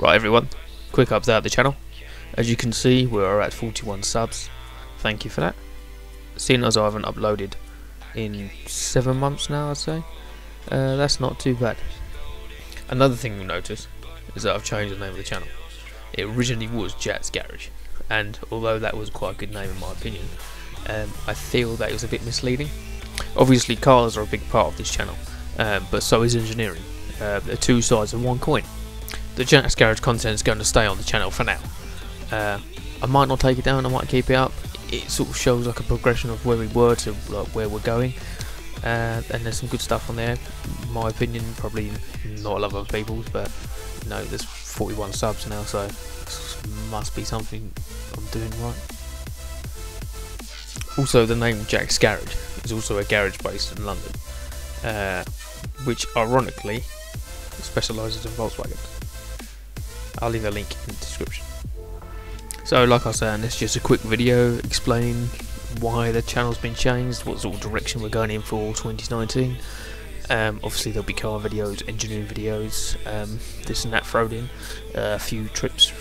Right, everyone, quick update of the channel. As you can see, we're at 41 subs. Thank you for that. Seeing as I haven't uploaded in seven months now, I'd say, uh, that's not too bad. Another thing you'll notice is that I've changed the name of the channel. It originally was Jat's Garage, and although that was quite a good name in my opinion, um, I feel that it was a bit misleading. Obviously, cars are a big part of this channel, um, but so is engineering. Uh, two sides of one coin. The Jat's Garage content is going to stay on the channel for now. Uh, I might not take it down, I might keep it up. It sort of shows like a progression of where we were to like, where we're going. Uh, and there's some good stuff on there. My opinion, probably not a lot of other people's, but no, there's 41 subs now, so must be something I'm doing right. Also, the name Jack's Garage is also a garage based in London, uh, which ironically specialises in Volkswagen. I'll leave a link in the description. So, like I said, this is just a quick video explaining why the channel's been changed, what sort of direction we're going in for 2019. Um, obviously, there'll be car videos, engineering videos, um, this and that thrown in, uh, a few trips,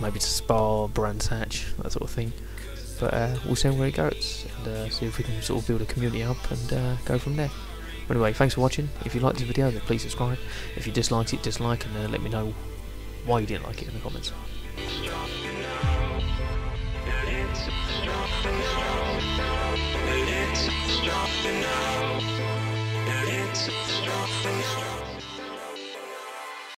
maybe to Spa, Brands Hatch, that sort of thing. But uh, we'll see where it goes and uh, see if we can sort of build a community up and uh, go from there. Anyway, thanks for watching. If you liked this video, then please subscribe. If you disliked it, dislike and uh, let me know why you didn't like it in the comments.